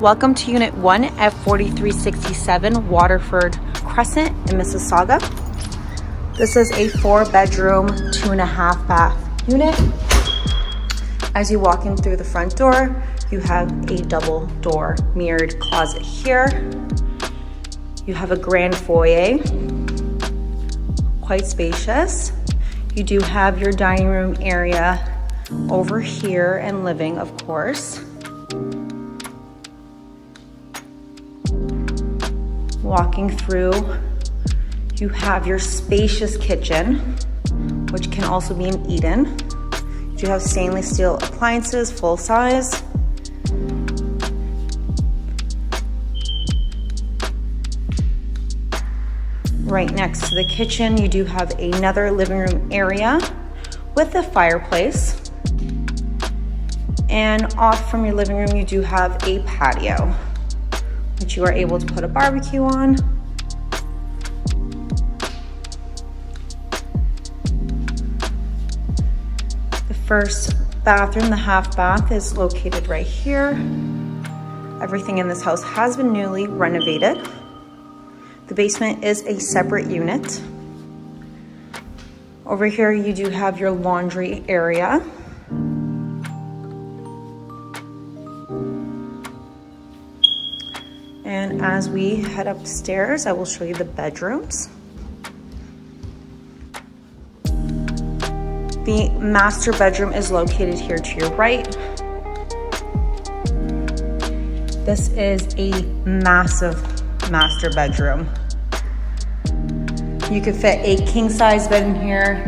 Welcome to Unit 1 at 4367 Waterford Crescent in Mississauga. This is a four bedroom, two and a half bath unit. As you walk in through the front door, you have a double door mirrored closet here. You have a grand foyer, quite spacious. You do have your dining room area over here and living, of course. Walking through, you have your spacious kitchen, which can also be an eat-in. You have stainless steel appliances, full size. Right next to the kitchen, you do have another living room area with a fireplace. And off from your living room, you do have a patio, which you are able to put a barbecue on. The first bathroom, the half bath, is located right here. Everything in this house has been newly renovated. The basement is a separate unit. Over here, you do have your laundry area. And as we head upstairs, I will show you the bedrooms. The master bedroom is located here to your right. This is a massive master bedroom. You could fit a king size bed in here,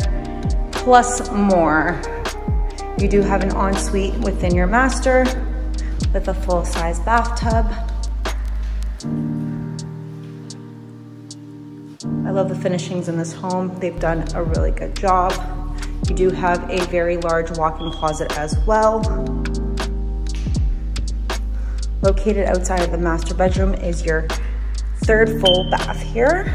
plus more. You do have an ensuite within your master with a full size bathtub. Love the finishings in this home. They've done a really good job. You do have a very large walk-in closet as well. Located outside of the master bedroom is your third full bath here.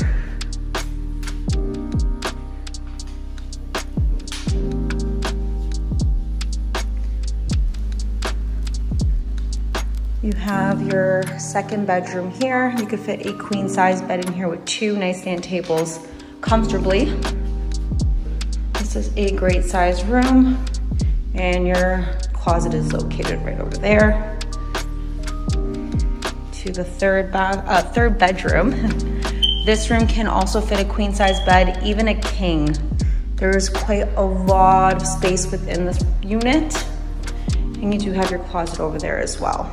You have your second bedroom here. You could fit a queen size bed in here with two nightstand tables comfortably. This is a great size room and your closet is located right over there. To the third, uh, third bedroom. this room can also fit a queen size bed, even a king. There's quite a lot of space within this unit. And you do have your closet over there as well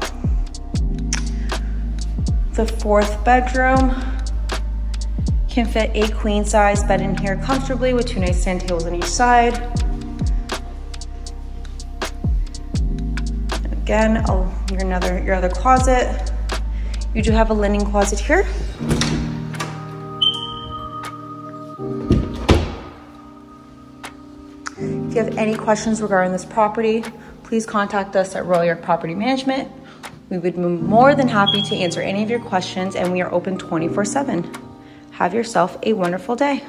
the fourth bedroom. Can fit a queen size bed in here comfortably with two nightstand tables on each side. Again, oh, your another your other closet. You do have a linen closet here. If you have any questions regarding this property, please contact us at Royal York Property Management. We would be more than happy to answer any of your questions and we are open 24 7. Have yourself a wonderful day.